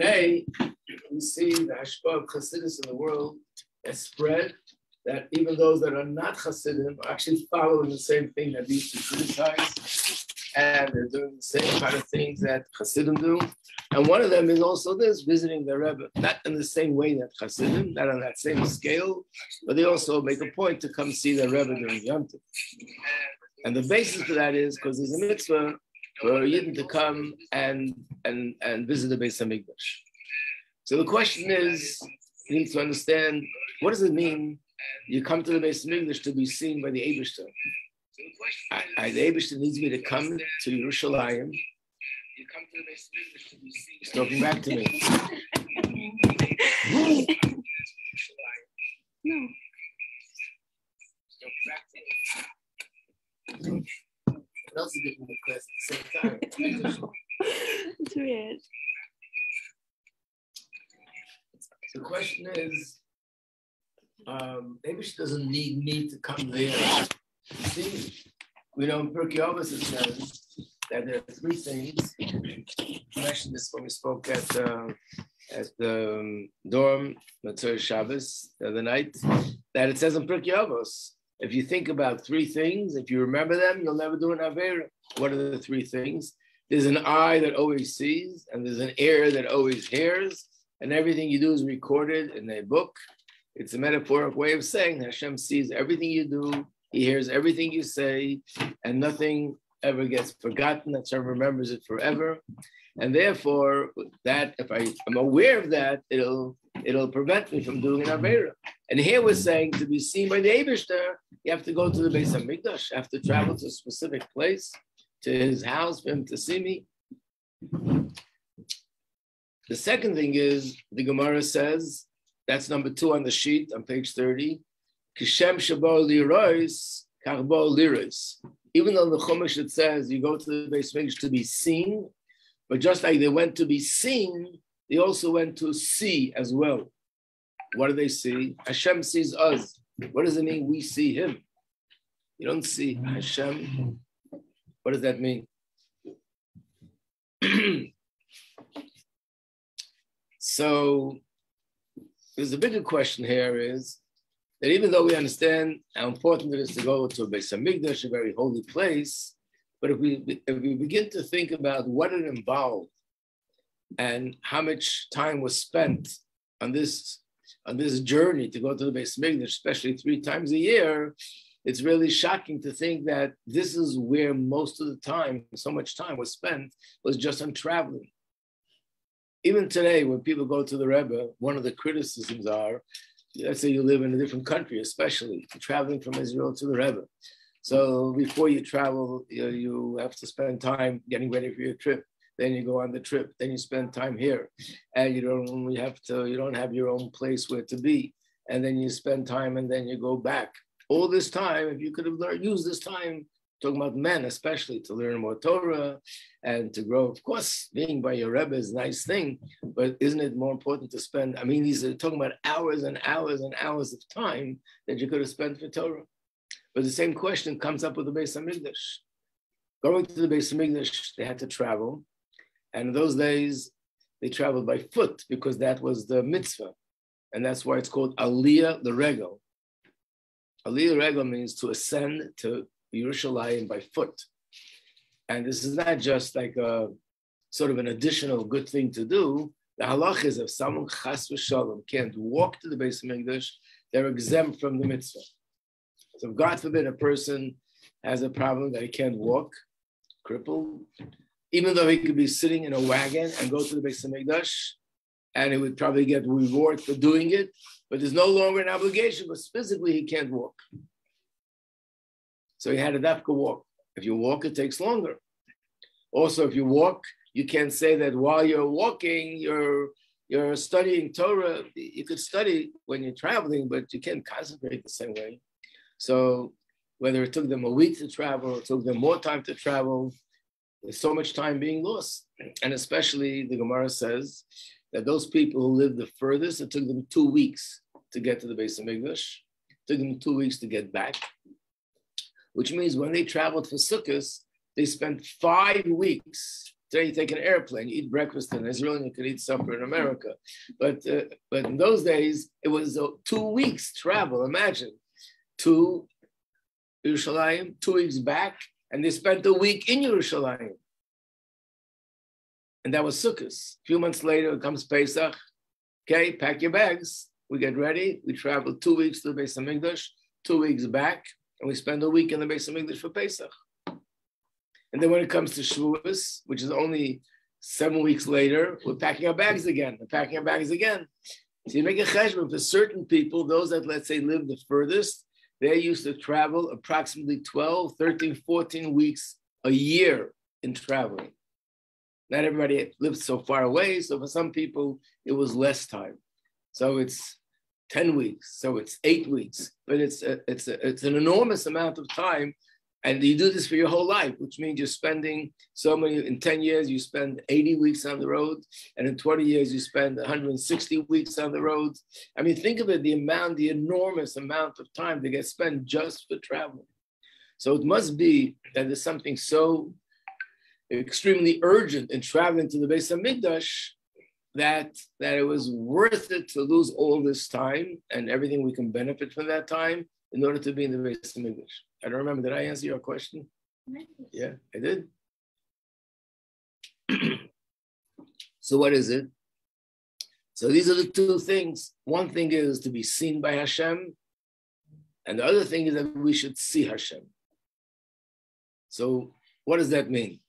Today, we see the Hashpah of Chassidus in the world has spread that even those that are not Hasidim are actually following the same thing that these two criticize, and they're doing the same kind of things that Hasidim do. And one of them is also this, visiting the Rebbe, not in the same way that Hasidim, not on that same scale, but they also make a point to come see the Rebbe during Yom Tov. And the basis for that is because there's a mitzvah for a Yidden to come and, and, and visit the Beis HaMikdash. So the question is, you need to understand, what does it mean you come to the Beis Hamikdash to be seen by the Abishter. I, I, the Abishter needs me to come to Yerushalayim. You come to the base of English to be seen. He's talking back to me. no. Else is giving the class at the same time? it's weird. The question is, um, maybe she doesn't need me to come there. See, we know in Avos it says that there are three things. I mentioned this when we spoke at uh, at the um, dorm Matzah Shabbos the other night. That it says in Pirkei Avos, if you think about three things, if you remember them, you'll never do an aver. What are the three things? There's an eye that always sees, and there's an ear that always hears, and everything you do is recorded in a book. It's a metaphoric way of saying that Hashem sees everything you do, He hears everything you say, and nothing ever gets forgotten. Hashem remembers it forever. And therefore, that if I am aware of that, it'll it'll prevent me from doing an Avera. And here we're saying to be seen by the Abishter, you have to go to the base of Hamikdash, you have to travel to a specific place, to his house for him to see me. The second thing is the Gemara says that's number two on the sheet on page 30. Kishem Shabo Lirois, Karbo Lirois. Even though the Chumash it says you go to the Beis Mikdash to be seen, but just like they went to be seen, they also went to see as well. What do they see? Hashem sees us. What does it mean we see him? You don't see Hashem. What does that mean? so there's a bigger question here is that even though we understand how important it is to go to a Beis Hamikdash, a very holy place, but if we if we begin to think about what it involved and how much time was spent on this on this journey to go to the Beis Hamikdash, especially three times a year, it's really shocking to think that this is where most of the time, so much time was spent, was just on traveling even today, when people go to the Rebbe, one of the criticisms are, let's say you live in a different country, especially traveling from Israel to the Rebbe. So before you travel, you, you have to spend time getting ready for your trip. Then you go on the trip. Then you spend time here, and you don't only have to. You don't have your own place where to be. And then you spend time, and then you go back. All this time, if you could have learned, used this time talking about men, especially to learn more Torah and to grow. Of course, being by your Rebbe is a nice thing, but isn't it more important to spend? I mean, these are talking about hours and hours and hours of time that you could have spent for Torah. But the same question comes up with the Beis Hamikdash. Going to the Beis Hamikdash, they had to travel, and in those days they traveled by foot because that was the mitzvah, and that's why it's called Aliyah the Regel. Aliyah Regel means to ascend to Yerushalayim by foot. And this is not just like a sort of an additional good thing to do. The halach is if someone chas v'shalom can't walk to the Beis Hamikdash, they're exempt from the mitzvah. So God forbid a person has a problem that he can't walk, crippled, even though he could be sitting in a wagon and go to the Beis Hamikdash, and he would probably get reward for doing it, but there's no longer an obligation, but physically he can't walk. So he had a dafka walk. If you walk, it takes longer. Also, if you walk, you can't say that while you're walking, you're you're studying Torah. You could study when you're traveling, but you can't concentrate the same way. So whether it took them a week to travel, it took them more time to travel, there's so much time being lost. And especially the Gemara says that those people who lived the furthest, it took them two weeks to get to the Beis Hamikdash. It took them two weeks to get back which means when they traveled for Sukkot, they spent five weeks Today you take an airplane, you eat breakfast in Israel, and you can eat supper in America. But uh, but in those days, it was uh, two weeks travel. Imagine, to Yerushalayim, two weeks back, and they spent a week in Yerushalayim. And that was Sukkot. A few months later, comes Pesach. Okay, pack your bags. We get ready. We travel two weeks to the Beis Hamikdash, two weeks back, and we spend a week in the Beis Hamikdash for Pesach. And then when it comes to Shavuos, which is only seven weeks later, we're packing our bags again. We're packing our bags again. So you make a cheshbon for certain people, those that let's say live the furthest, they used to travel approximately 12, 13, 14 weeks a year in traveling. Not everybody lived so far away, so for some people it was less time. So it's 10 weeks, so it's eight weeks, but it's a, it's a, it's an enormous amount of time and you do this for your whole life, which means you're spending so many, in 10 years, you spend 80 weeks on the road. And in 20 years, you spend 160 weeks on the road. I mean, think of it, the amount, the enormous amount of time that gets spent just for travel. So it must be that there's something so extremely urgent in traveling to the Beis Hamikdash that, that it was worth it to lose all this time and everything we can benefit from that time in order to be in the Beis Hamikdash. I don't remember. Did I answer your question? Yeah, I did. so what is it? So these are the two things. One thing is to be seen by Hashem, and the other thing is that we should see Hashem. So what does that mean?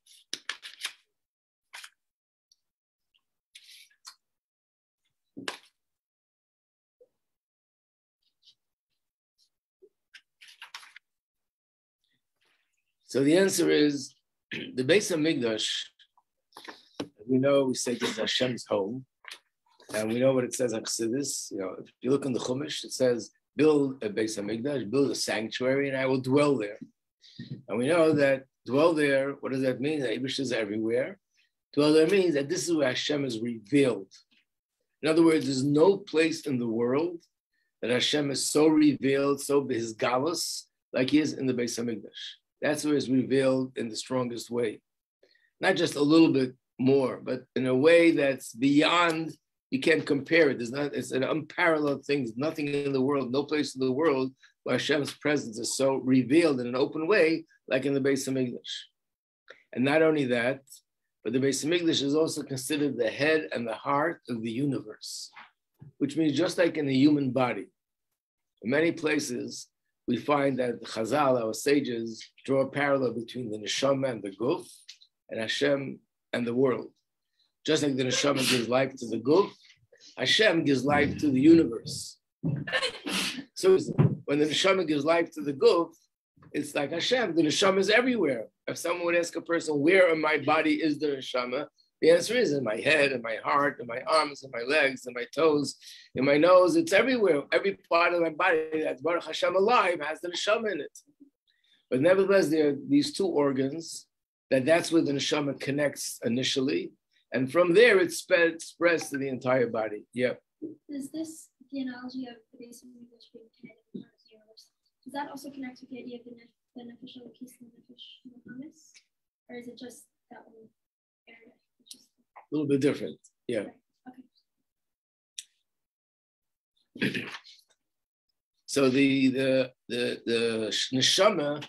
So the answer is the base of Hamikdash. We know we say this is Hashem's home, and we know what it says on Chassidus. You know, if you look in the Chumash, it says, "Build a base of Hamikdash, build a sanctuary, and I will dwell there." And we know that dwell there. What does that mean? That Abish is everywhere. Dwell there means that this is where Hashem is revealed. In other words, there's no place in the world that Hashem is so revealed, so his galus, like he is in the base of Hamikdash. That's where it's revealed in the strongest way. Not just a little bit more, but in a way that's beyond, you can't compare it. There's not, it's an unparalleled thing. There's nothing in the world, no place in the world where Hashem's presence is so revealed in an open way, like in the Beis Hamikdash. And not only that, but the Beis Hamikdash is also considered the head and the heart of the universe, which means just like in the human body, in many places, we find that Chazal, our sages, draw a parallel between the neshama and the guf, and Hashem and the world. Just like the neshama gives life to the guf, Hashem gives life to the universe. So when the neshama gives life to the guf, it's like Hashem. The neshama is everywhere. If someone would ask a person, "Where in my body is the neshama?" The answer is in my head, in my heart, in my arms, in my legs, in my toes, in my nose. It's everywhere. Every part of my body that's Baruch Hashem alive has the neshama in it. But nevertheless, there are these two organs that that's where the neshama connects initially, and from there it spread, spreads to the entire body. Yep. Is this the analogy of the base of English being connected to the universe? Does that also connect with the idea of the beneficial case and beneficial or is it just that one area? A little bit different. Yeah. Okay. so the the the the neshama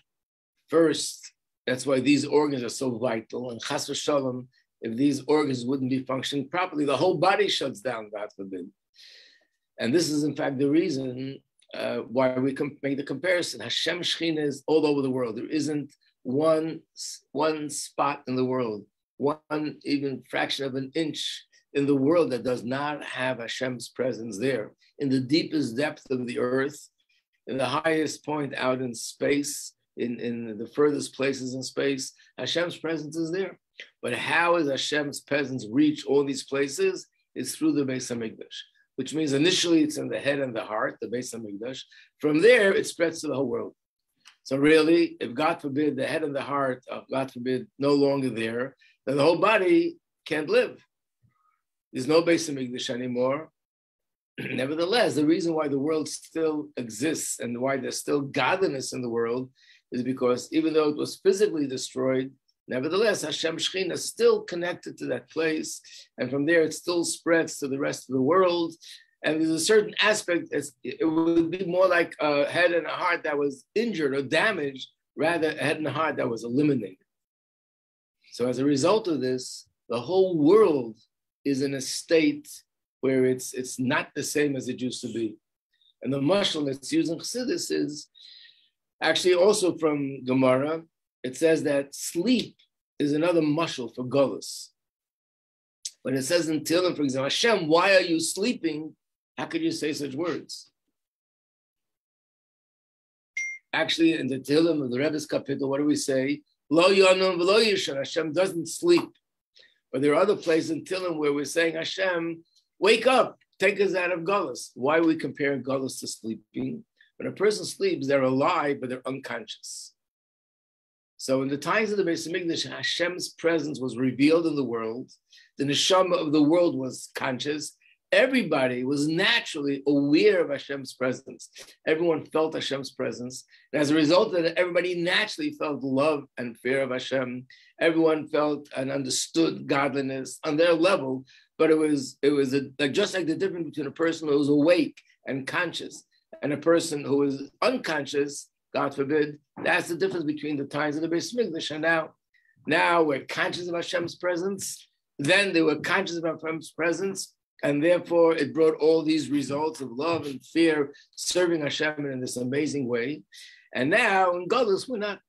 first. That's why these organs are so vital. And chas v'shalom, if these organs wouldn't be functioning properly, the whole body shuts down. God forbid. And this is in fact the reason uh, why we can make the comparison. Hashem Shechina is all over the world. There isn't one one spot in the world one even fraction of an inch in the world that does not have Hashem's presence there. In the deepest depth of the earth, in the highest point out in space, in, in the furthest places in space, Hashem's presence is there. But how is Hashem's presence reach all these places? It's through the Beis Hamikdash, which means initially it's in the head and the heart, the Beis Hamikdash. From there, it spreads to the whole world. So really, if God forbid the head and the heart of God forbid no longer there, then the whole body can't live. There's no Beis Hamikdash anymore. Nevertheless, the reason why the world still exists and why there's still godliness in the world is because even though it was physically destroyed, Nevertheless, Hashem Shechina is still connected to that place, and from there it still spreads to the rest of the world. And there's a certain aspect, it would be more like a head and a heart that was injured or damaged, rather a head and a heart that was eliminated. So as a result of this, the whole world is in a state where it's it's not the same as it used to be. And the mashal that's used in Chassidus is actually also from Gemara. It says that sleep is another mashal for Golas. When it says in Tehillim, for example, Hashem, why are you sleeping? How could you say such words? Actually, in the Tehillim of the Rebbe's Kapitel, what do we say? Lo Yonum V'lo Yishan. Hashem doesn't sleep. But there are other places in Tehillim where we're saying, Hashem, wake up, take us out of Gullus. Why are we comparing Gullus to sleeping? When a person sleeps, they're alive, but they're unconscious. So in the times of the Beis Hamikdash, Hashem's presence was revealed in the world. The neshama of the world was conscious, everybody was naturally aware of Hashem's presence. Everyone felt Hashem's presence. And as a result of that, everybody naturally felt love and fear of Hashem. Everyone felt and understood godliness on their level, but it was it was a, like just like the difference between a person who was awake and conscious and a person who was unconscious, God forbid, that's the difference between the times of the Beis Mikdash and now. Now we're conscious of Hashem's presence. Then they were conscious of Hashem's presence and therefore, it brought all these results of love and fear, serving Hashem in this amazing way. And now in Galus, we're not.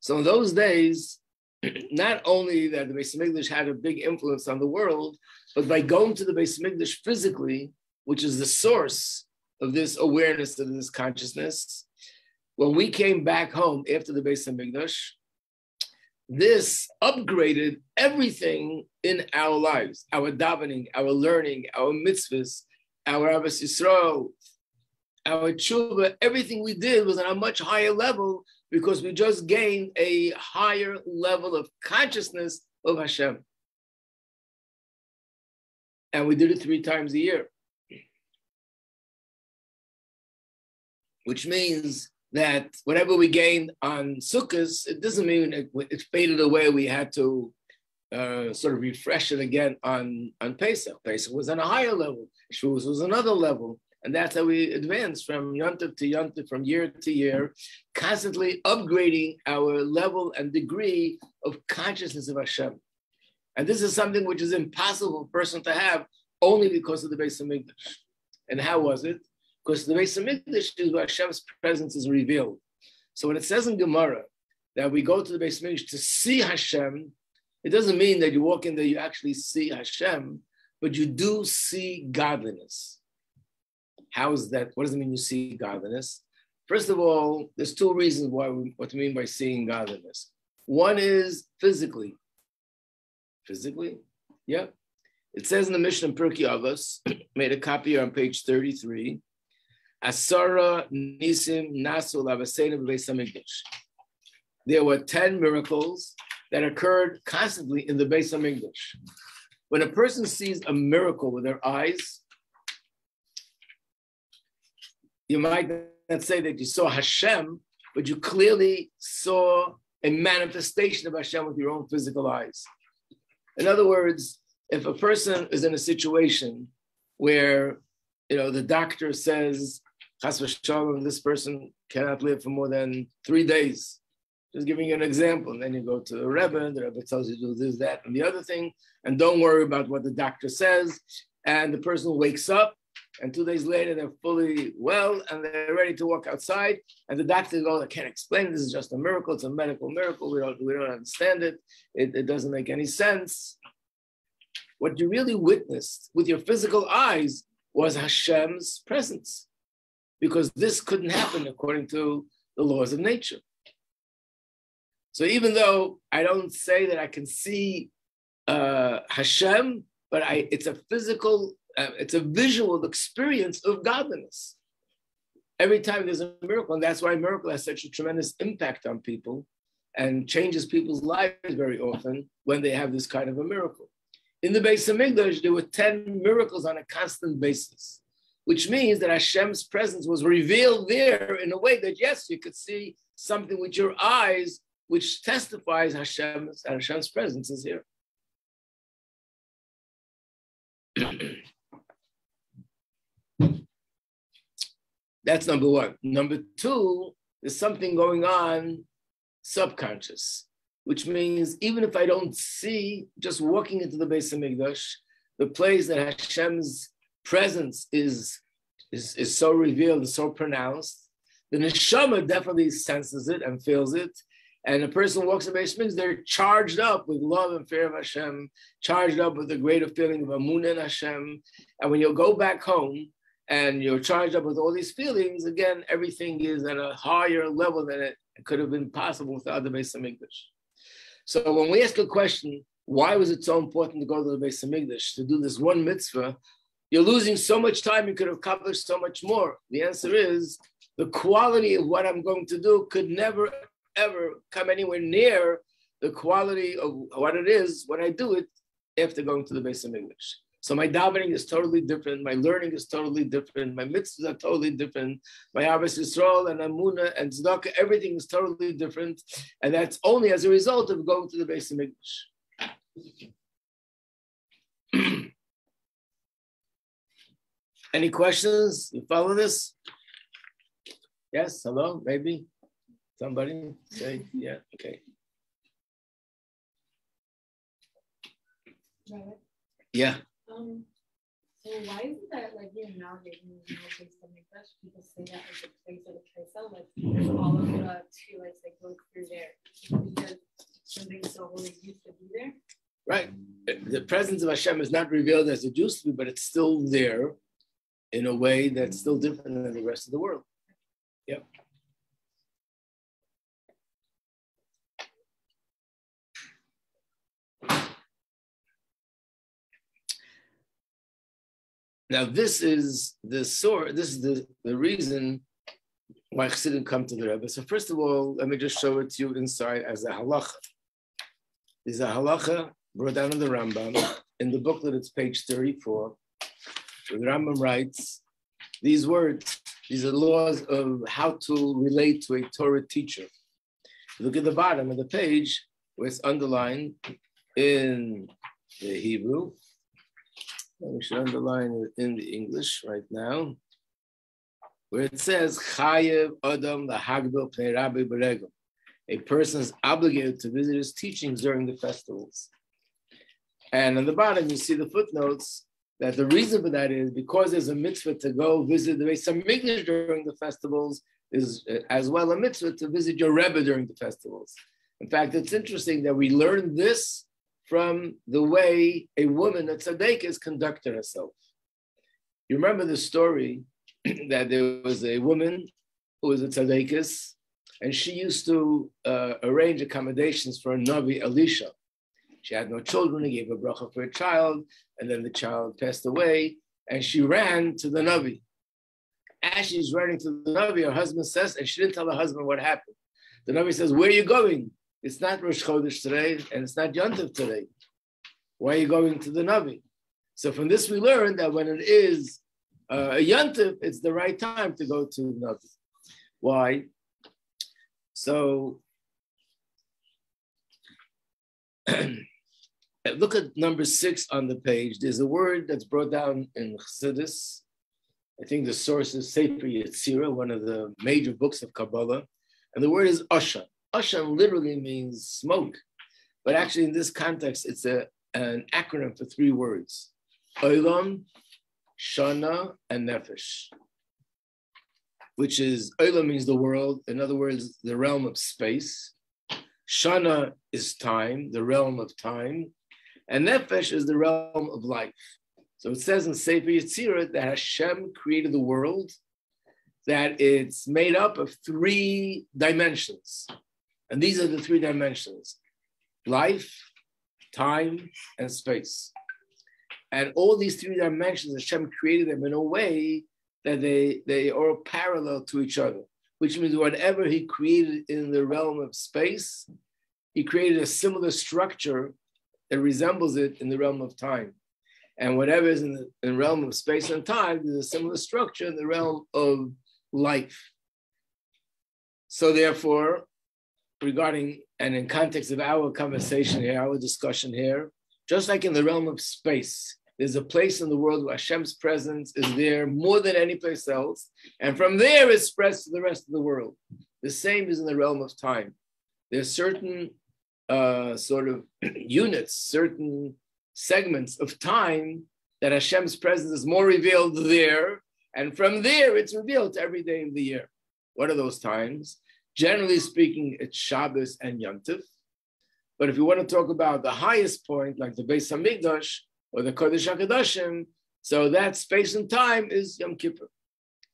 So in those days, not only that the Beis Hamikdash had a big influence on the world, but by going to the Beis Hamikdash physically, which is the source of this awareness of this consciousness, when we came back home after the Beis Hamikdash, this upgraded everything in our lives, our davening, our learning, our mitzvahs, our Ahavas Yisrael, our tshuva, everything we did was on a much higher level because we just gained a higher level of consciousness of Hashem. And we did it three times a year. Which means that whatever we gained on Sukkot, it doesn't mean it, it, faded away. We had to uh, sort of refresh it again on, on Pesach. Pesach was on a higher level. Shavuos was another level. And that's how we advance from Yontif to Yontif, from year to year, constantly upgrading our level and degree of consciousness of Hashem. And this is something which is impossible for a person to have only because of the Beis Hamikdash. And how was it? Because the Beis Hamikdash is where Hashem's presence is revealed. So when it says in Gemara that we go to the Beis Hamikdash to see Hashem, it doesn't mean that you walk in there you actually see Hashem, but you do see godliness. How is that? What does it mean you see godliness? First of all, there's two reasons why we, what we mean by seeing godliness. One is physically. Physically, yeah. It says in the Mishnah Pirkei Avos, made a copy on page 33, Asara Nisim There were 10 miracles that occurred constantly in the Beis Hamikdash. When a person sees a miracle with their eyes, you might not say that you saw Hashem, but you clearly saw a manifestation of Hashem with your own physical eyes. In other words, if a person is in a situation where you know the doctor says Chas v'shalom, this person cannot live for more than three days. Just giving you an example. And then you go to the Rebbe, the Rebbe tells you to do this, that, and the other thing. And don't worry about what the doctor says. And the person wakes up, and two days later, they're fully well and they're ready to walk outside. And the doctor goes, I can't explain. This is just a miracle. It's a medical miracle. We don't, we don't understand it. it. It doesn't make any sense. What you really witnessed with your physical eyes was Hashem's presence because this couldn't happen according to the laws of nature. So even though I don't say that I can see uh, Hashem, but I, it's a physical, uh, it's a visual experience of godliness. Every time there's a miracle, and that's why a miracle has such a tremendous impact on people and changes people's lives very often when they have this kind of a miracle. In the Beis Hamikdash, there were 10 miracles on a constant basis which means that Hashem's presence was revealed there in a way that, yes, you could see something with your eyes which testifies Hashem's, Hashem's presence is here. That's number one. Number two, there's something going on subconscious, which means even if I don't see, just walking into the base of Hamikdash, the place that Hashem's presence is, is, is so revealed and so pronounced, the neshama definitely senses it and feels it. And a person walks in Beis Hamikdash, they're charged up with love and fear of Hashem, charged up with a greater feeling of Amun and Hashem. And when you go back home, and you're charged up with all these feelings, again, everything is at a higher level than it could have been possible without the Beis Hamikdash. So when we ask a question, why was it so important to go to the Beis Hamikdash to do this one mitzvah? You're losing so much time. You could have accomplished so much more. The answer is the quality of what I'm going to do could never ever come anywhere near the quality of what it is when I do it after going to the Beis Hamikdash. So my davening is totally different. My learning is totally different. My mitzvahs are totally different. My Ahavas Yisrael and Amuna and Tzedakah, everything is totally different. And that's only as a result of going to the Beis Hamikdash. Any questions? You follow this? Yes, hello, maybe? Somebody say, yeah, okay. Yeah. Um, so why is it that like even nowadays in the place of Mikdash, people say that like the place of the Kaisel, like all of the two like they go through there because something so holy used to be there? Right. The presence of Hashem is not revealed as it used to be, but it's still there in a way that's mm-hmm. still different than the rest of the world. Yep. Now, this is the source, this is the, the reason why Chassidim come to the Rebbe. So, first of all, let me just show it to you inside as a halacha. Is a halacha brought down in the Rambam. In the booklet, it's page 34. The Rambam writes these words, these are laws of how to relate to a Torah teacher. Look at the bottom of the page where it's underlined in the Hebrew. We should underline it in the English right now, where it says Chayev Adam lahagdol pnei Rabbi Beregel. A person is obligated to visit his teachings during the festivals. And on the bottom, you see the footnotes that the reason for that is because there's a mitzvah to go visit the Beis Hamikdash during the festivals, is as well a mitzvah to visit your Rebbe during the festivals. In fact, it's interesting that we learn this from the way a woman, a tzaddik, conducted herself. You remember the story that there was a woman who was a tzaddikus, and she used to uh, arrange accommodations for a Navi, Elisha. She had no children, he gave a bracha for a child, and then the child passed away, and she ran to the Navi. As she's running to the Navi, her husband says, and she didn't tell her husband what happened. The Navi says, Where are you going? It's not Rosh Chodesh today, and it's not Yontif today. Why are you going to the Navi? So from this we learn that when it is uh, a Yontif, it's the right time to go to the Navi. Why? So look at number six on the page. There's a word that's brought down in Chassidus. I think the source is Sefer Yetzirah, one of the major books of Kabbalah. And the word is Ashan. Ashan literally means smoke, but actually in this context, it's a, an acronym for three words: Olam, Shana, and Nefesh. Which is Olam means the world. In other words, the realm of space. Shana is time, the realm of time, and Nefesh is the realm of life. So it says in Sefer Yetzirah that Hashem created the world, that it's made up of three dimensions. And these are the three dimensions life, time, and space. And all these three dimensions, Hashem created them in a way that they, they are parallel to each other, which means whatever He created in the realm of space, He created a similar structure that resembles it in the realm of time. And whatever is in the, in the realm of space and time, there's a similar structure in the realm of life. So therefore, regarding and in context of our conversation here, our discussion here, just like in the realm of space, there's a place in the world where Hashem's presence is there more than any place else. And from there, it spreads to the rest of the world. The same is in the realm of time. There's certain uh, sort of units, certain segments of time that Hashem's presence is more revealed there. And from there, it's revealed every day of the year. What are those times? Generally speaking, it's Shabbos and Yom Tov. But if you want to talk about the highest point, like the Beis Hamikdash or the Kodesh Hakadoshim, so that space and time is Yom Kippur.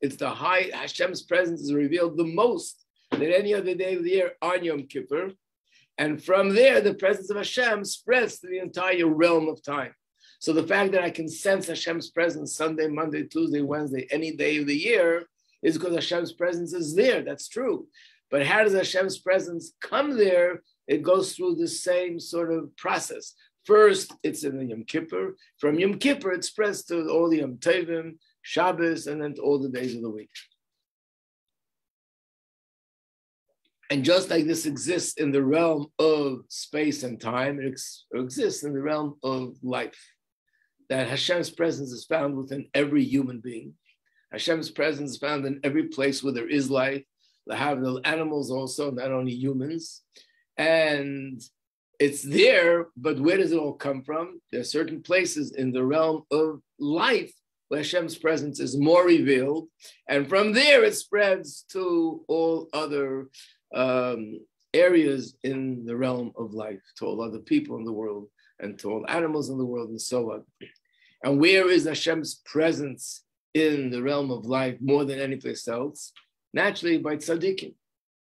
It's the high Hashem's presence is revealed the most than any other day of the year on Yom Kippur. And from there, the presence of Hashem spreads to the entire realm of time. So the fact that I can sense Hashem's presence Sunday, Monday, Tuesday, Wednesday, any day of the year is because Hashem's presence is there. That's true. But how does Hashem's presence come there? It goes through the same sort of process. First, it's in the Yom Kippur. From Yom Kippur, it spreads to all the Yom Tovim, Shabbos, and then to all the days of the week. And just like this exists in the realm of space and time, it ex- exists in the realm of life. That Hashem's presence is found within every human being. Hashem's presence is found in every place where there is life. They have the animals also, not only humans. And it's there, but where does it all come from? There are certain places in the realm of life where Hashem's presence is more revealed. And from there, it spreads to all other um, areas in the realm of life, to all other people in the world, and to all animals in the world, and so on. And where is Hashem's presence in the realm of life more than any place else? Naturally, by tzaddikim.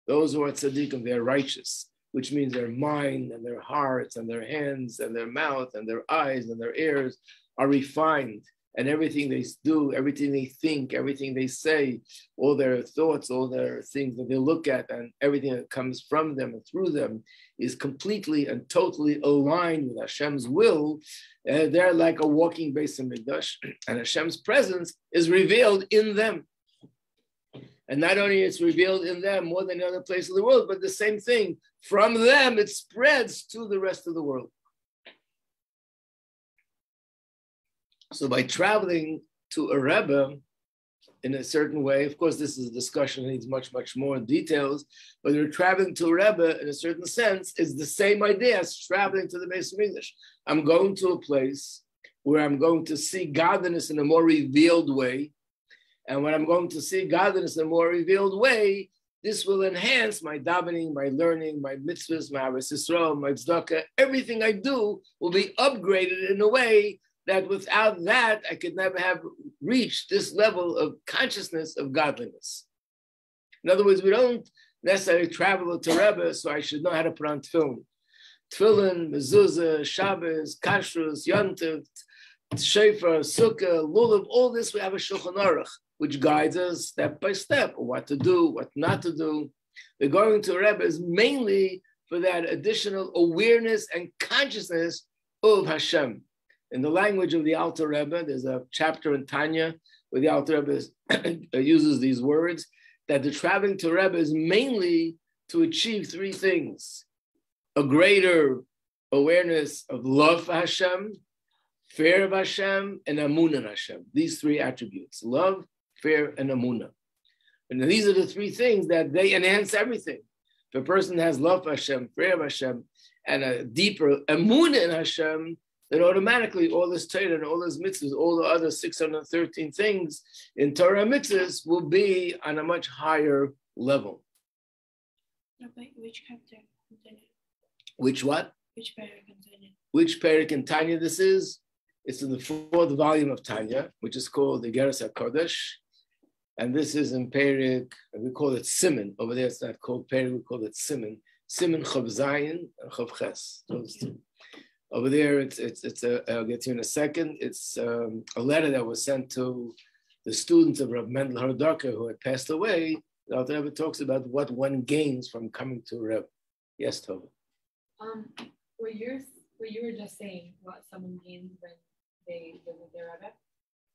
Those who are tzaddikim, they're righteous, which means their mind and their hearts and their hands and their mouth and their eyes and their ears are refined and everything they do, everything they think, everything they say, all their thoughts, all their things that they look at, and everything that comes from them and through them is completely and totally aligned with Hashem's will. Uh, they're like a walking Beis Hamikdash, and Hashem's presence is revealed in them. And not only it's revealed in them more than any other place in the world, but the same thing from them it spreads to the rest of the world. So by traveling to a Rebbe in a certain way, of course, this is a discussion that needs much, much more details, but you're traveling to a Rebbe in a certain sense is the same idea as traveling to the Beis Hamikdash. I'm going to a place where I'm going to see godliness in a more revealed way. And when I'm going to see godliness in a more revealed way, this will enhance my davening, my learning, my mitzvahs, my Ahavas my tzedakah. Everything I do will be upgraded in a way that without that, I could never have reached this level of consciousness of godliness. In other words, we don't necessarily travel to Rebbe, so I should know how to put on tefillin. Tefillin, mezuzah, Shabbos, kashrus, yontiv, shofar, sukkah, lulav, all this we have a shulchan aruch, which guides us step by step what to do, what not to do. The going to Rebbe is mainly for that additional awareness and consciousness of Hashem in the language of the Alter Rebbe, there's a chapter in Tanya where the Alter Rebbe uh, uses these words that the traveling to Rebbe is mainly to achieve three things a greater awareness of love for Hashem, fear of Hashem, and amun in Hashem. These three attributes love, fear, and amunah. And these are the three things that they enhance everything. If a person has love for Hashem, fear of Hashem, and a deeper amun in Hashem, then automatically all this Torah and all those mitzvahs, all the other 613 things in Torah mitzvahs will be on a much higher level. which chapter? Which what? Which parak Which parak in Tanya this is? It's in the fourth volume of Tanya, which is called the Iggeres HaKodesh. And this is in Perik, we call it Simon. Over there, it's not called Perik, we call it Simon. Simon Chav Zayin and Chav Ches. Those two. Over there, it's it's it's a. I'll get to you in a second. It's um, a letter that was sent to the students of Rav Mendel Horodoker who had passed away. The Alter Rebbe talks about what one gains from coming to Rebbe. Yes, Tova. Um, what you're what you were just saying, what someone gains when they visit their Rebbe,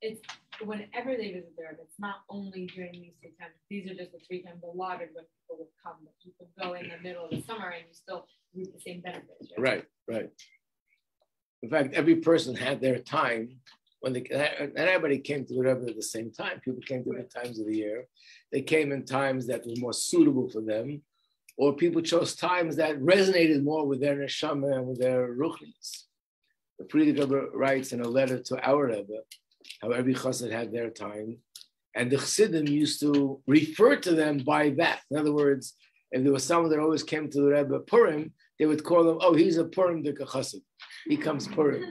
it's whenever they visit the Rebbe, it's not only during these three times. These are just the three times allotted when people would come. But you could go in the middle of the summer and you still reap the same benefits. Right, right. In fact, every person had their time when they, not everybody came to the Rebbe at the same time. People came to different times of the year. They came in times that were more suitable for them, or people chose times that resonated more with their neshama and with their ruchnis. The Frierdiker Rebbe writes in a letter to our Rebbe how every chassid had their time, and the chassidim used to refer to them by that. In other words, if there was someone that always came to the Rebbe Purim, they would call him, "Oh, he's a Purim Dika chassid. He comes Purim."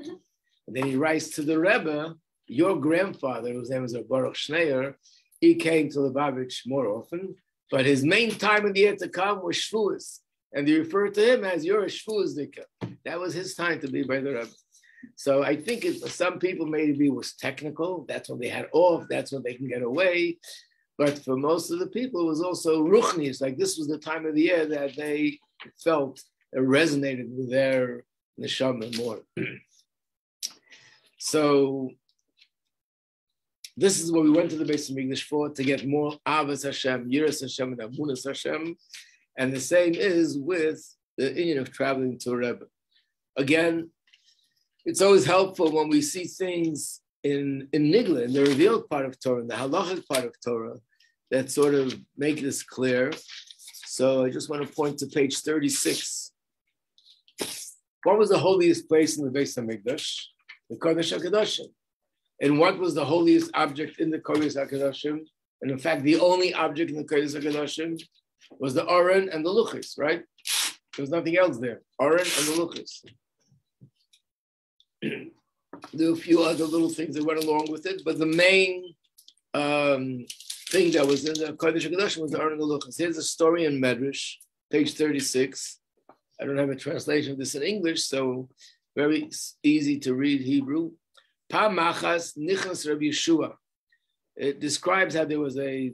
And then he writes to the Rebbe, "Your grandfather, whose name is Baruch Schneur, he came to Lubavitch more often, but his main time in the year to come was Shavuos, and they refer to him as your Shavuos. That was his time to be by the Rebbe." So I think it, some people maybe was technical. That's when they had off. That's when they can get away. But for most of the people, it was also ruchnis. Like this was the time of the year that they felt it resonated with their neshama more. so this is what we went to the base of English for to get more Ahavas Hashem, Yiras Hashem, and Emunas Hashem. And the same is with the Indian of traveling to Rebbe. Again, it's always helpful when we see things in, in Nigla, in the revealed part of Torah, in the halachic part of Torah, that sort of make this clear. So I just want to point to page 36. What was the holiest place in the Beis Hamikdash? The Kodesh HaKadoshim. And what was the holiest object in the Kodesh HaKadoshim? And in fact, the only object in the Kodesh HaKadoshim was the Aron and the Luchis, right? There was nothing else there. Aron and the Luchis there were a few other little things that went along with it, but the main um, thing that was in the Kodesh HaKadosh was the Aron Luchas. Here's a story in Medrash, page 36. I don't have a translation of this in English, so very easy to read Hebrew. Pa Machas Nichas Rabbi Yehoshua. It describes how there was a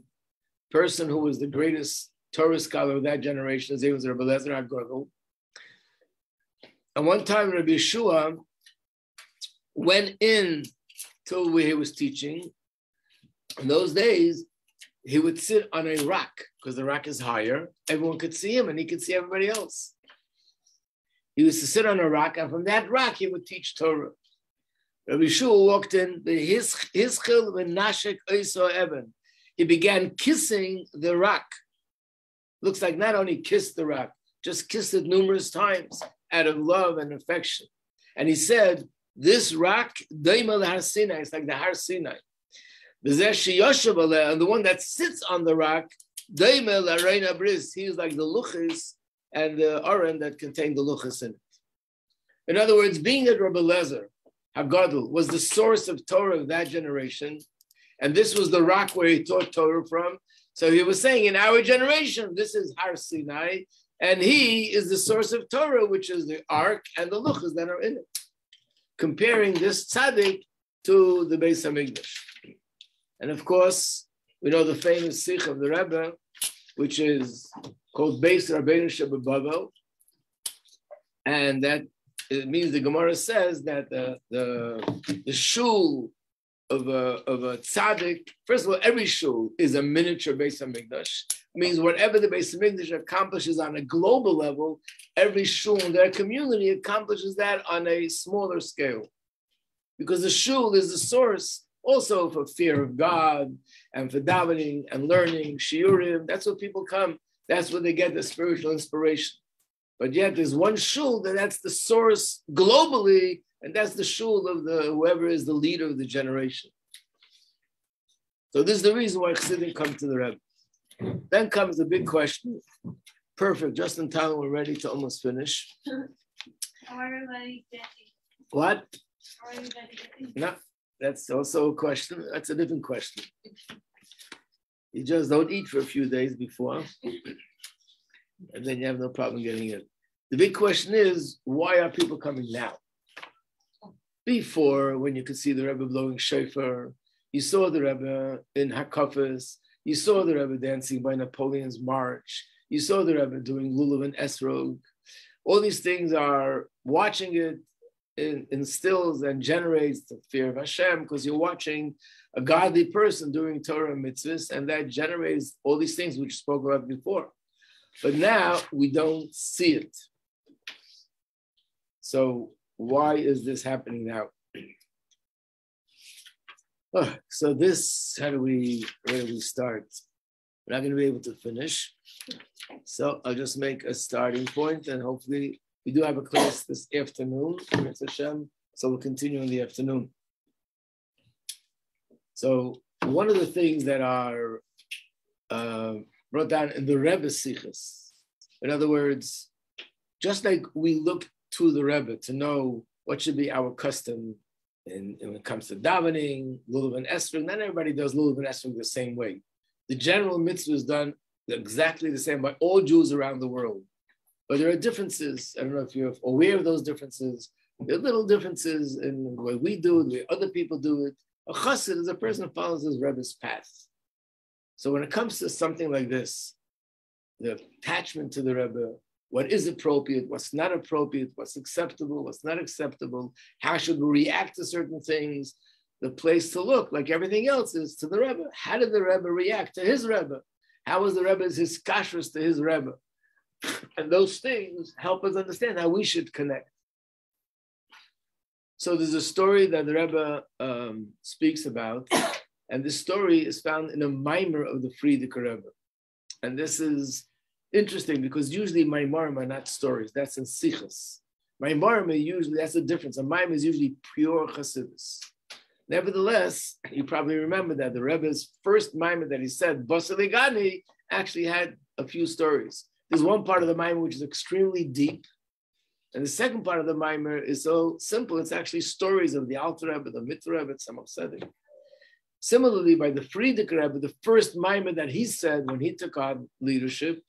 person who was the greatest Torah scholar of that generation. His name was Rabbi Lezer HaGadol. And one time Rabbi Yehoshua went in to where he was teaching. In those days, he would sit on a rock because the rock is higher. Everyone could see him and he could see everybody else. He used to sit on a rock, and from that rock, he would teach Torah. Rabbi Shul walked in, the his his nashik eben. He began kissing the rock. Looks like not only kissed the rock, just kissed it numerous times out of love and affection. And he said, this rock, Daimel Har Sinai, it's like the Har Sinai. And the one that sits on the rock, Daimel Arena Bris, he is like the Luchis and the Aron that contained the Luchis in it. In other words, being that Rabbi Lezer, Hagadol, was the source of Torah of that generation, and this was the rock where he taught Torah from. So he was saying, in our generation, this is Har Sinai, and he is the source of Torah, which is the Ark and the Luchas that are in it comparing this tzaddik to the Beis Hamikdash. And of course, we know the famous Sikh of the Rebbe, which is called Beis Rabbeinu Shabbat and that it means the Gemara says that the the, shul of a of a tzaddik. First of all, every shul is a miniature Beis Hamikdash. Means whatever the Beis Hamikdash accomplishes on a global level, every shul in their community accomplishes that on a smaller scale, because the shul is the source also for fear of God and for davening and learning shiurim. That's what people come. That's where they get the spiritual inspiration. But yet, there's one shul that that's the source globally and that's the shul of the whoever is the leader of the generation. So this is the reason why Chassidim come to the Rebbe. Then comes the big question. Perfect, just in time, we're ready to almost finish. What? No, that's also a question. That's a different question. You just don't eat for a few days before, and then you have no problem getting it. The big question is, why are people coming now? before when you could see the Rebbe blowing shofar, you saw the Rebbe in Hakafas, you saw the Rebbe dancing by Napoleon's march, you saw the Rebbe doing lulav and esrog. All these things are watching it instills and generates the fear of Hashem because you're watching a godly person doing Torah and mitzvahs, and that generates all these things which spoke about before. But now we don't see it. So why is this happening now? Oh, so this, how do we, where do we start? We're not going to be able to finish. So I'll just make a starting point and hopefully we do have a class this afternoon, Hashem, so we'll continue in the afternoon. So one of the things that are uh, brought down in the Rebbe Sichas, in other words, just like we look to the Rebbe to know what should be our custom in, when it comes to davening, lulav and esrog, not everybody does lulav and esrog the same way. The general mitzvah is done exactly the same by all Jews around the world. But there are differences. I don't know if you're aware of those differences. There are little differences in the way we do it, the way other people do it. A chassid is a person who follows his Rebbe's path. So when it comes to something like this, the attachment to the Rebbe, what is appropriate, what's not appropriate, what's acceptable, what's not acceptable, how should we react to certain things, the place to look, like everything else, is to the Rebbe. How did the Rebbe react to his Rebbe? How was the Rebbe's hiskashrus to his Rebbe? And those things help us understand how we should connect. So there's a story that the Rebbe um, speaks about, and this story is found in a Maimer of the Frierdiker Rebbe. And this is interesting because usually Maimarim are not stories. That's in Sichas. Maimarim are usually, that's the difference. A Maim is usually pure Chassidus. Nevertheless, you probably remember that the Rebbe's first Maimer that he said, Basi Legani, actually had a few stories. There's one part of the Maimer which is extremely deep, and the second part of the Maimer is so simple, it's actually stories of the Alter Rebbe, the Mitteler Rebbe, Tzemach Tzedek. Similarly, by the Frierdiker Rebbe, the first Maimer that he said when he took on leadership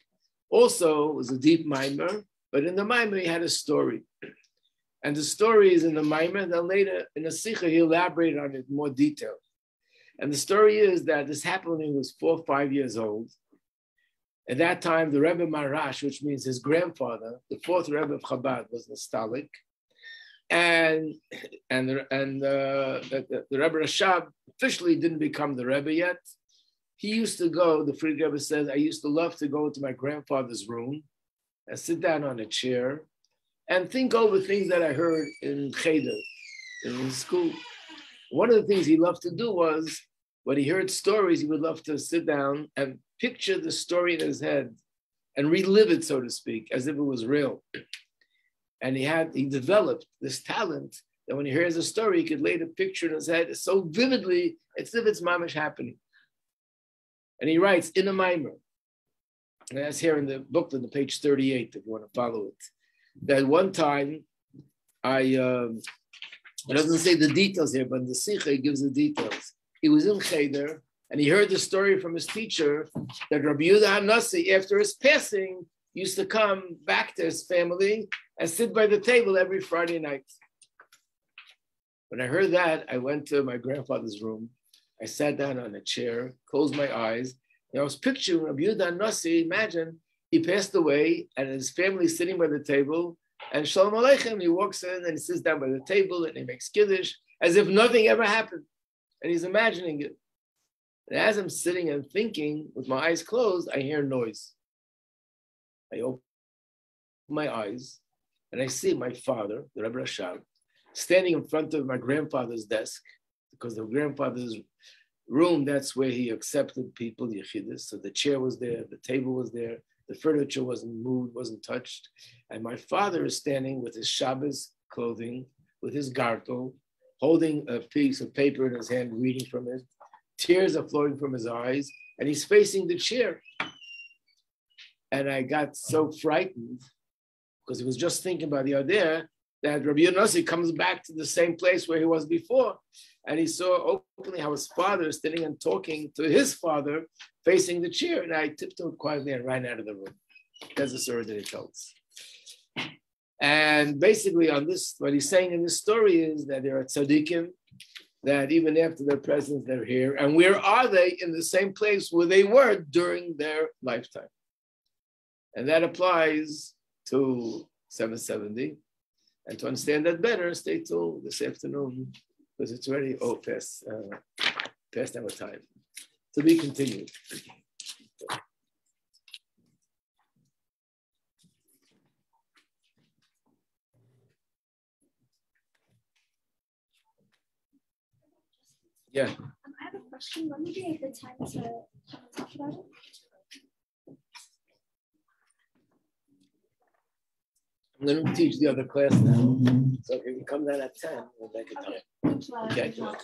also was a deep Maimer, but in the Maimer he had a story. And the story is in the Maimer, then later in the Sikha he elaborated on it more detail. And the story is that this happened when he was four or five years old. At that time, the Rebbe Maharash, which means his grandfather, the fourth Rebbe of Chabad, was nistalek. And, and, and uh, the, the Rebbe Rashab officially didn't become the Rebbe yet. He used to go, the Fried Rebbe says, I used to love to go into my grandfather's room and sit down on a chair and think over things that I heard in Cheder, in school. One of the things he loved to do was when he heard stories, he would love to sit down and picture the story in his head and relive it, so to speak, as if it was real. And he had he developed this talent that when he hears a story, he could lay the picture in his head so vividly, it's as if it's mamish happening. And he writes in a Maimer, and that's here in the booklet, the page 38, if you want to follow it, that one time I, um, it doesn't say the details here, but in the Sikha gives the details. He was in Cheder, and he heard the story from his teacher that Rabbi Yehuda Hanasi, after his passing, used to come back to his family and sit by the table every Friday night. When I heard that, I went to my grandfather's room. I sat down on a chair, closed my eyes, and I was picturing Rabbi Yehuda Hanasi. Imagine he passed away, and his family sitting by the table, and Shalom Aleichem, he walks in and he sits down by the table and he makes Kiddush as if nothing ever happened. And he's imagining it. And as I'm sitting and thinking with my eyes closed, I hear noise. I open my eyes and I see my father, the Rebbe Rashab, standing in front of my grandfather's desk because the grandfather's room, that's where he accepted people, Yechidus. So the chair was there, the table was there, the furniture wasn't moved, wasn't touched. And my father is standing with his Shabbos clothing, with his gartel, holding a piece of paper in his hand, reading from it. Tears are flowing from his eyes, and he's facing the chair. And I got so frightened because he was just thinking about the idea that Rabbi Yonasi comes back to the same place where he was before. And he saw openly how his father is sitting and talking to his father facing the chair. And I tiptoed quietly and ran out of the room. That's the story that he tells. And basically, on this, what he's saying in this story is that there are tzaddikim that even after their presence, they're here. And where are they? In the same place where they were during their lifetime. And that applies to 770. And to understand that better, stay till this afternoon because it's already oh past uh, past our time. To be continued. Yeah. Um, I have a question. When would be a good time to talk about it? I'm going to teach the other class now. So if you can come down at 10, we'll make it time. Okay. Yeah.